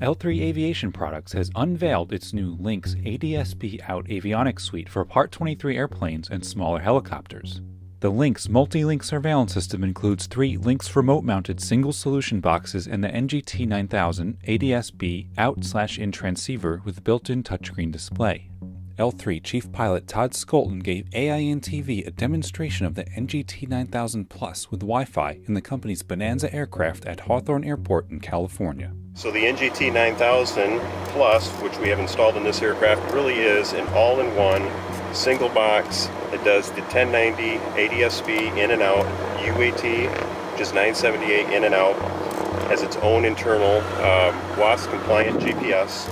L3 Aviation Products has unveiled its new Lynx ADSB Out avionics suite for Part 23 airplanes and smaller helicopters. The Lynx multi-link surveillance system includes three Lynx remote-mounted single solution boxes and the NGT 9000 ADSB out/in transceiver with built-in touchscreen display. L3 Chief Pilot Todd Skolton gave AIN TV a demonstration of the NGT 9000 Plus with Wi Fi in the company's Bonanza aircraft at Hawthorne Airport in California. So, the NGT 9000 Plus, which we have installed in this aircraft, really is an all in one single box that does the 1090 ADSB in and out, UAT, just 978 in and out, has its own internal um, WAAS compliant GPS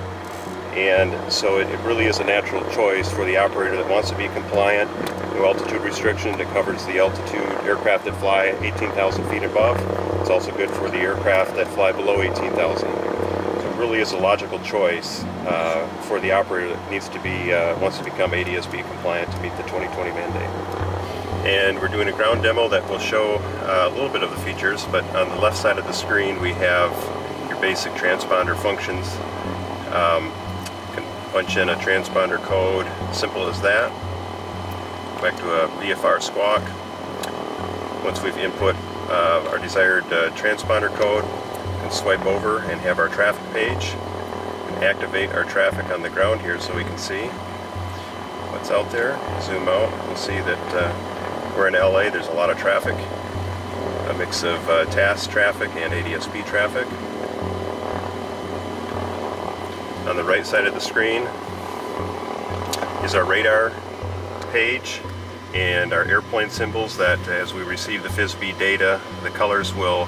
and so it, it, really is a natural choice for the operator that wants to be compliant. No altitude restriction that covers the altitude aircraft that fly 18,000 feet above. It's also good for the aircraft that fly below 18,000. So it really is a logical choice uh, for the operator that needs to be uh, wants to become ADSB compliant to meet the 2020 mandate. And we're doing a ground demo that will show uh, a little bit of the features, but on the left side of the screen we have your basic transponder functions. Um, punch in a transponder code, simple as that. Back to a VFR squawk. Once we've input uh, our desired uh, transponder code, we can swipe over and have our traffic page and activate our traffic on the ground here so we can see what's out there. Zoom out, we'll see that uh, we're in LA, there's a lot of traffic, a mix of uh, TAS traffic and ADSB traffic. On the right side of the screen is our radar page and our airplane symbols that as we receive the FISB data, the colors will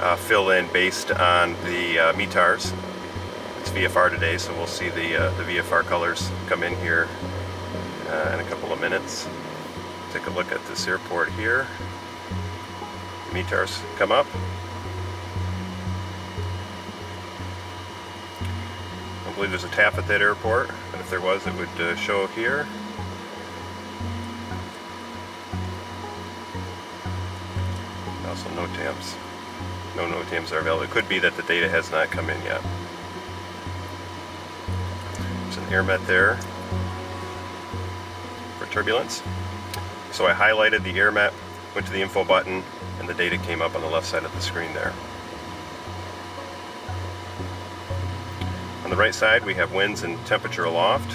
uh, fill in based on the uh, METARs. It's VFR today, so we'll see the, uh, the VFR colors come in here uh, in a couple of minutes. Take a look at this airport here. METARs come up. Believe there's a TAF at that airport, and if there was, it would uh, show here. Also NOTAMs. No NOTAMs are available. It could be that the data has not come in yet. There's an AirMet there for turbulence. So I highlighted the AirMet, went to the info button, and the data came up on the left side of the screen there. On the right side we have winds and temperature aloft.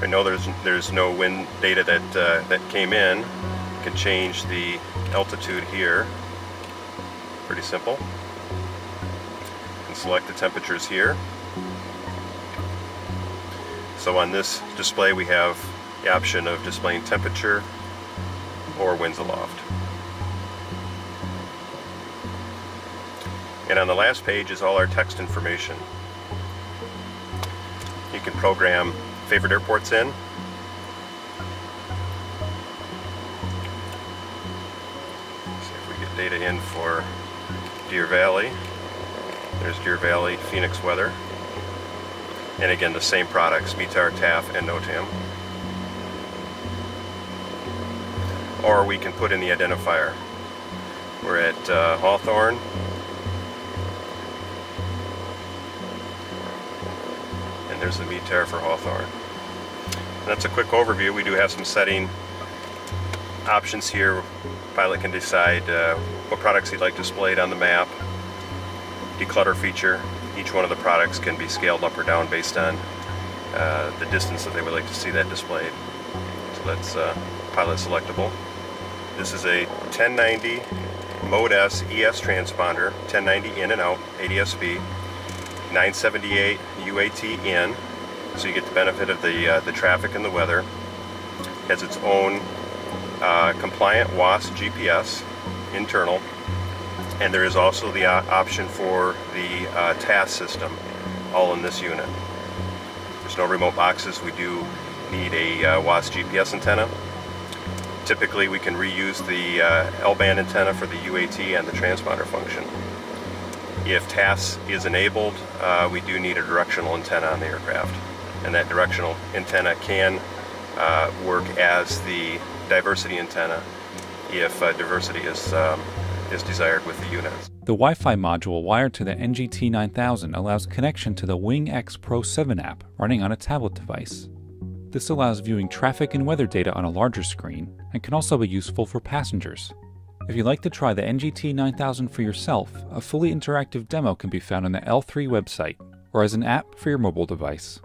I know there's there's no wind data that uh, that came in. You can change the altitude here. Pretty simple. And select the temperatures here. So on this display we have the option of displaying temperature or winds aloft. And on the last page is all our text information. You can program favorite airports in. See if we get data in for Deer Valley. There's Deer Valley, Phoenix weather. And again, the same products, METAR, TAF, and NOTAM. Or we can put in the identifier. We're at uh, Hawthorne, and there's the METAR for Hawthorne. And that's a quick overview. We do have some setting options here. Pilot can decide uh, what products he'd like displayed on the map. Declutter feature. Each one of the products can be scaled up or down based on uh, the distance that they would like to see that displayed. So that's uh, pilot selectable. This is a 1090 Mode S ES transponder, 1090 in and out, ADSB. 978 UAT in, so you get the benefit of the, uh, the traffic and the weather. Has its own uh, compliant WAAS GPS internal, and there is also the uh, option for the uh, TAS system, all in this unit. There's no remote boxes. We do need a uh, WAAS GPS antenna. Typically, we can reuse the uh, L-band antenna for the UAT and the transponder function. If TAS is enabled, uh, we do need a directional antenna on the aircraft. And that directional antenna can uh, work as the diversity antenna if uh, diversity is um, is desired with the units. The Wi Fi module wired to the NGT 9000 allows connection to the Wing X Pro 7 app running on a tablet device. This allows viewing traffic and weather data on a larger screen and can also be useful for passengers. If you'd like to try the NGT 9000 for yourself, a fully interactive demo can be found on the L3 website or as an app for your mobile device.